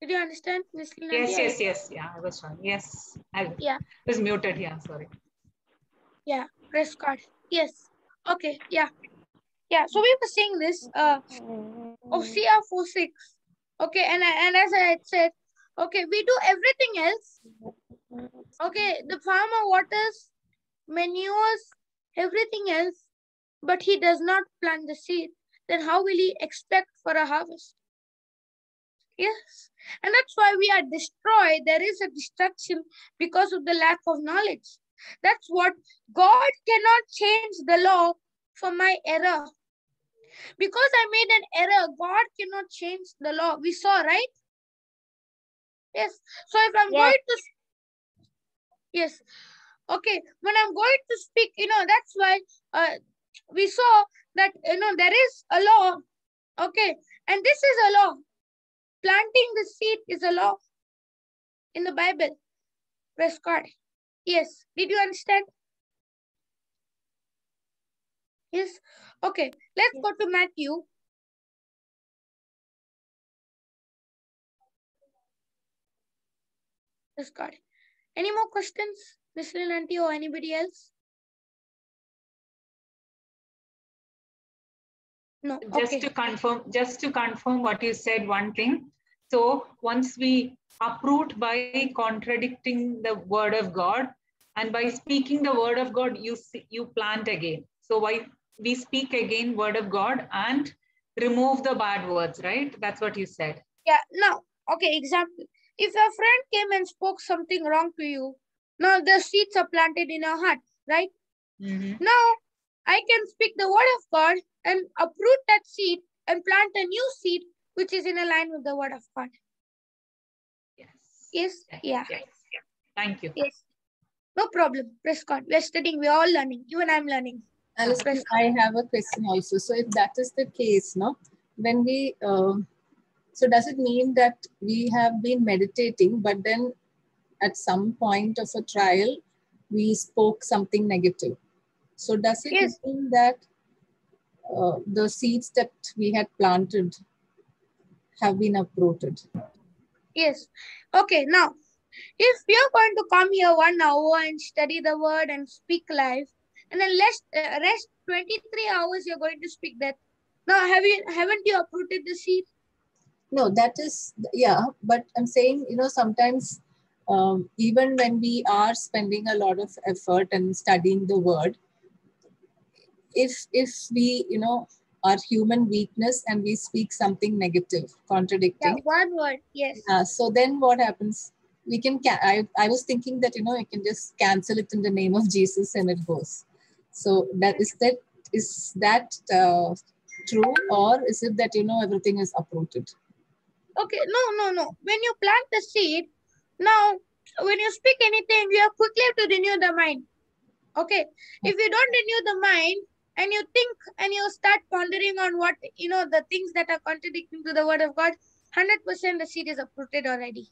Speaker 2: Did you understand, Miss Lina,
Speaker 3: Yes,
Speaker 2: auntie?
Speaker 3: yes, yes. Yeah, I was wrong. Yes. I
Speaker 2: Yeah.
Speaker 3: was muted here. Sorry.
Speaker 2: Yeah, press card. Yes. Okay. Yeah. Yeah. So we were saying this. Uh, Oh, of CR46. Okay, and and as I said, okay, we do everything else. Okay, the farmer waters, manures, everything else, but he does not plant the seed. Then how will he expect for a harvest? Yes, and that's why we are destroyed. There is a destruction because of the lack of knowledge. That's what God cannot change the law for my error. Because I made an error, God cannot change the law. We saw, right? Yes. So if I'm going to, yes. Okay. When I'm going to speak, you know, that's why uh, we saw that, you know, there is a law. Okay. And this is a law. Planting the seed is a law in the Bible. Press card. Yes. Did you understand? Yes. Okay. Let's go to Matthew. Press card. Any more questions, Miss Lynn Auntie or anybody else? No.
Speaker 3: Just
Speaker 2: Okay.
Speaker 3: to confirm, just to confirm what you said, one thing. So once we uproot by contradicting the word of God and by speaking the word of God, you see, you plant again. So why we speak again word of God and remove the bad words, right? That's what you said.
Speaker 2: Yeah, now, okay, example. If your friend came and spoke something wrong to you, now the seeds are planted in your heart, right?
Speaker 3: Mhm.
Speaker 2: Now, I can speak the word of God and uproot that seed and plant a new seed which is in line with the word of God.
Speaker 3: Yes.
Speaker 2: Yes? Yeah.
Speaker 3: Yes. Thank you.
Speaker 2: Yes. No problem. Press God. We're studying. We're all learning. Even I'm learning.
Speaker 11: Alice, I have a question also. So if that is the case, no, when we, uh, so does it mean that we have been meditating, but then at some point of a trial, we spoke something negative? So does it
Speaker 2: Yes.
Speaker 11: mean that uh, the seeds that we had planted have been uprooted?
Speaker 2: Yes. Okay, now, if you're going to come here one hour and study the word and speak live, and then rest, uh, rest 23 hours, you're going to speak that. Now, have you haven't you uprooted the seed?
Speaker 11: No, that is, yeah, but I'm saying, you know, sometimes um, even when we are spending a lot of effort and studying the word, if if we, you know, are human weakness and we speak something negative, contradicting Yeah,
Speaker 2: one word. Yes.
Speaker 11: uh, so then what happens? We can, ca- I, I was thinking that, you know, I can just cancel it in the name of Jesus and it goes. So that is that, is that uh, true or is it that, you know, everything is uprooted?
Speaker 2: Okay, no, no, no. When you plant the seed, now when you speak anything, you have quickly to renew the mind. Okay. If you don't renew the mind and you think and you start pondering on what you know the things that are contradicting to the word of God, hundred percent the seed is uprooted already.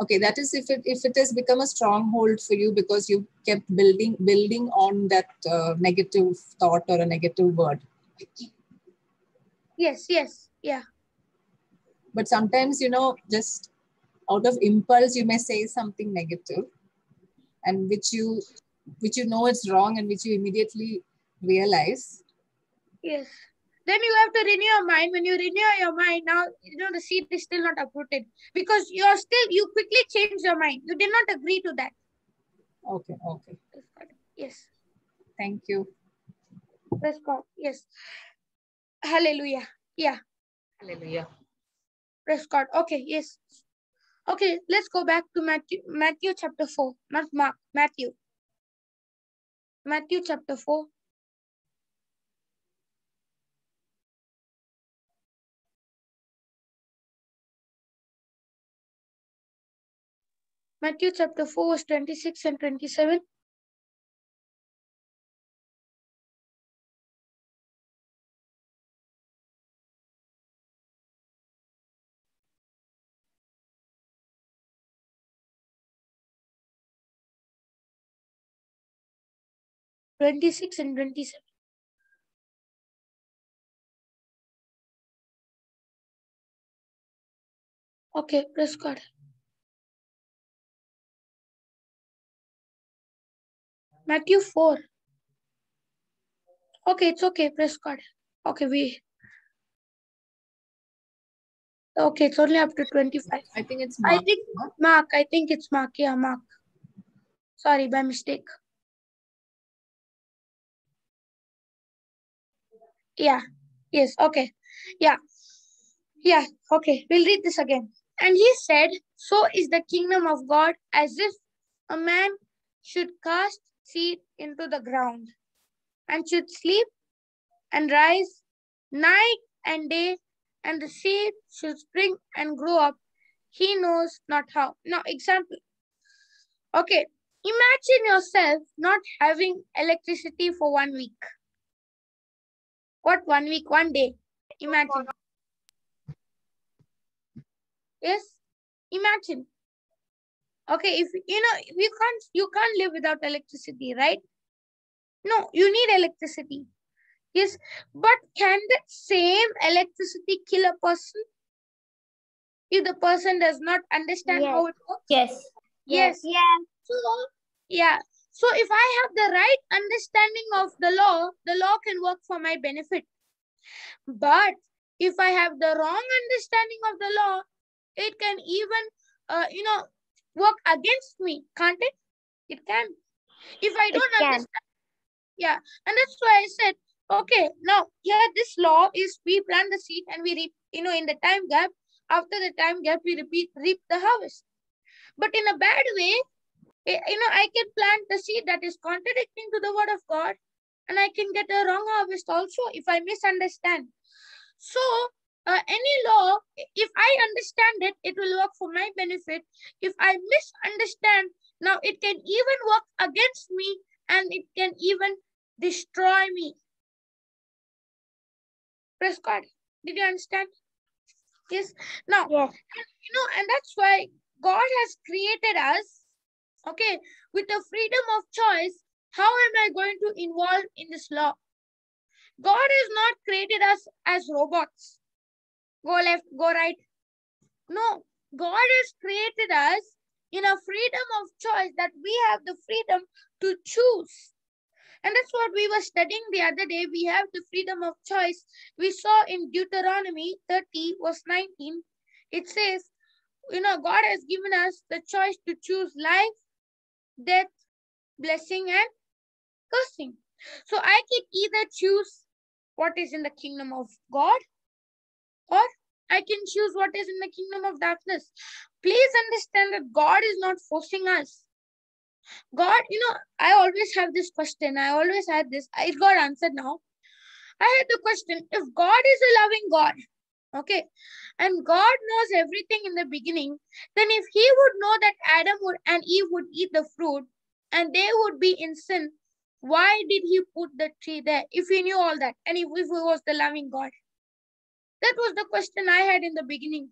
Speaker 11: Okay, that is if it if it has become a stronghold for you because you kept building building on that uh, negative thought or a negative word.
Speaker 2: Yes, yes, yeah.
Speaker 11: But sometimes you know just out of impulse you may say something negative, and which you which you know it's wrong and which you immediately realize.
Speaker 2: Yes. Then you have to renew your mind. When you renew your mind, now you know the seed is still not uprooted because you are still you quickly change your mind. You did not agree to that.
Speaker 11: Okay, okay.
Speaker 2: Yes.
Speaker 11: Thank you.
Speaker 2: Praise God. Yes. Hallelujah. Yeah.
Speaker 3: Hallelujah.
Speaker 2: Praise God. Okay. Yes. Okay. Let's go back to Matthew. Matthew chapter four, not Mark. Matthew. Matthew chapter four. Matthew chapter 4, verse 26 and 27. Twenty-six and twenty-seven. Okay, praise God. Matthew 4. Okay, it's okay, praise God. Okay, we. Okay, it's only up to 25.
Speaker 11: I think it's
Speaker 2: I think? Mark. I think it's Mark. Yeah, Mark. Sorry, by mistake. Yeah. Yes. Okay. Yeah. Yeah. Okay. We'll read this again. And he said, So is the kingdom of God as if a man should cast seed into the ground and should sleep and rise night and day, and the seed should spring and grow up. He knows not how. Now, example. Okay. Imagine yourself not having electricity for one week. What one week, one day? Imagine. Yes, imagine. Okay, if you know you can't you can't live without electricity, right? No, you need electricity. Yes, but can that same electricity kill a person if the person does not understand how it works?
Speaker 10: Yes.
Speaker 2: Yes.
Speaker 10: Yeah.
Speaker 2: So yeah. So if I have the right understanding of the law, the law can work for my benefit. But if I have the wrong understanding of the law, it can even, uh, you know, work against me, can't it? It can. If I don't understand, yeah, and that's why I said, okay, now here this law is we plant the seed and we reap, you know, in the time gap, after the time gap, we repeat, reap the harvest. But in a bad way, eh, you know, I can plant the seed that is contradicting to the word of God, and I can get a wrong harvest also if I misunderstand. So, uh, any law, if I understand it, it will work for my benefit. If I misunderstand, now it can even work against me and it can even destroy me. Praise God. Did you understand? Yes. Now,
Speaker 10: Yes.
Speaker 2: you know, and that's why God has created us, okay, with the freedom of choice. How am I going to involve in this law? God has not created us as robots. Go left, go right. No, God has created us in a freedom of choice that we have the freedom to choose. And that's what we were studying the other day. We have the freedom of choice. We saw in Deuteronomy 30, verse 19, it says, you know, God has given us the choice to choose life, death, blessing, and cursing. So I can either choose what is in the kingdom of God or I can choose what is in the kingdom of darkness. Please understand that God is not forcing us. God, you know, I always have this question. I always had this. It got answered now. I had the question if God is a loving God, okay, and God knows everything in the beginning, then if He would know that Adam would and Eve would eat the fruit and they would be in sin, why did He put the tree there if He knew all that and if, if He was the loving God? That was the question I had in the beginning.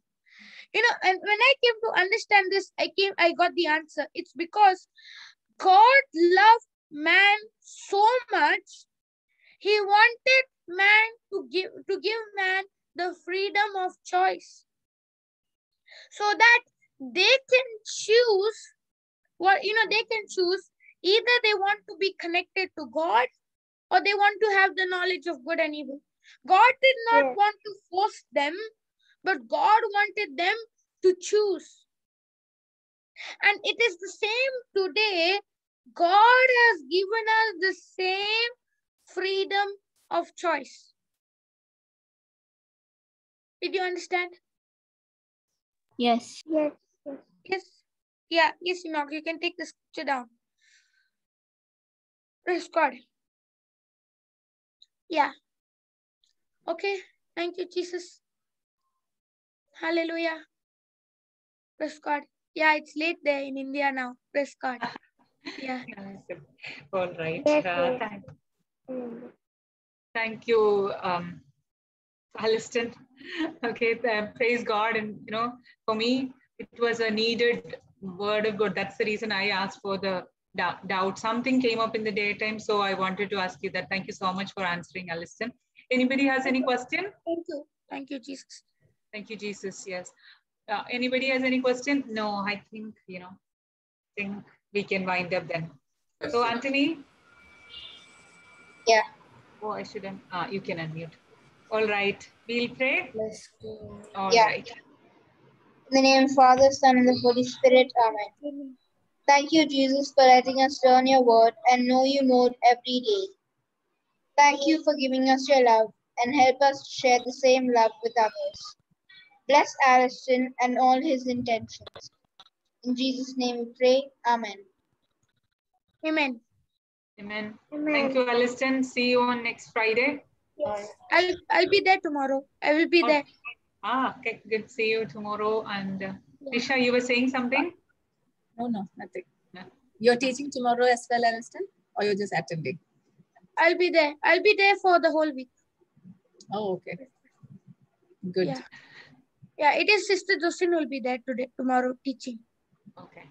Speaker 2: You know, and when I came to understand this, I came, I got the answer. It's because God loved man so much, He wanted man to give to give man the freedom of choice. So that they can choose what you know, they can choose either they want to be connected to God or they want to have the knowledge of good and evil. God did not
Speaker 10: Yes.
Speaker 2: want to force them, but God wanted them to choose. And it is the same today. God has given us the same freedom of choice. Did you understand?
Speaker 9: Yes.
Speaker 10: Yes. Yes.
Speaker 2: Yes. Yeah, yes, Enoch, you can take the scripture down. Praise God. Yeah. Okay. Thank you, Jesus. Hallelujah. Praise God. Yeah, it's late there in India now. Praise God. Yeah.
Speaker 3: All right. Uh, thank, thank you, um, Aliston. Okay, uh, praise God. And, you know, for me, it was a needed word of God. That's the reason I asked for the doubt. Something came up in the daytime, so I wanted to ask you that. Thank you so much for answering, Aliston. Anybody has any question?
Speaker 2: Thank you. Thank you, Jesus.
Speaker 3: Thank you, Jesus. Yes. Uh, anybody has any question? No, I think, you know, I think we can wind up then. So, Anthony?
Speaker 1: Yeah.
Speaker 3: Oh, I shouldn't. Ah, you can unmute. All right. We'll pray.
Speaker 1: Let's go.
Speaker 3: All
Speaker 1: Yeah.
Speaker 3: right.
Speaker 1: In the name of Father, Son, and the Holy Spirit. Amen. Thank you, Jesus, for letting us learn your word and know you more every day. Thank you for giving us your love and help us share the same love with others. Bless Ariston and all his intentions. In Jesus' name we pray. Amen.
Speaker 2: Amen.
Speaker 3: Amen.
Speaker 10: Amen.
Speaker 3: Thank you, Aliston. See you on next Friday.
Speaker 10: Yes.
Speaker 2: I'll I'll be there tomorrow. I will be
Speaker 3: Oh.
Speaker 2: there.
Speaker 3: Ah, okay. Good. See you tomorrow. And uh, Nisha, you were saying something?
Speaker 11: No, no, nothing.
Speaker 3: No.
Speaker 11: You're teaching tomorrow as well, Aniston? Or you're just attending?
Speaker 2: I'll be there. I'll be there for the whole week.
Speaker 11: Oh, okay. Good.
Speaker 2: Yeah. Yeah, it is Sister Josephine will be there today, tomorrow teaching.
Speaker 3: Okay.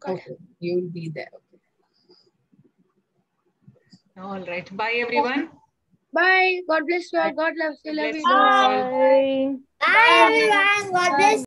Speaker 2: God.
Speaker 11: Okay. You'll be there. Okay.
Speaker 3: All right. Bye, everyone.
Speaker 2: Bye. God bless you all. God loves you. Love you.
Speaker 3: you all.
Speaker 10: Bye.
Speaker 1: Bye, everyone. God bless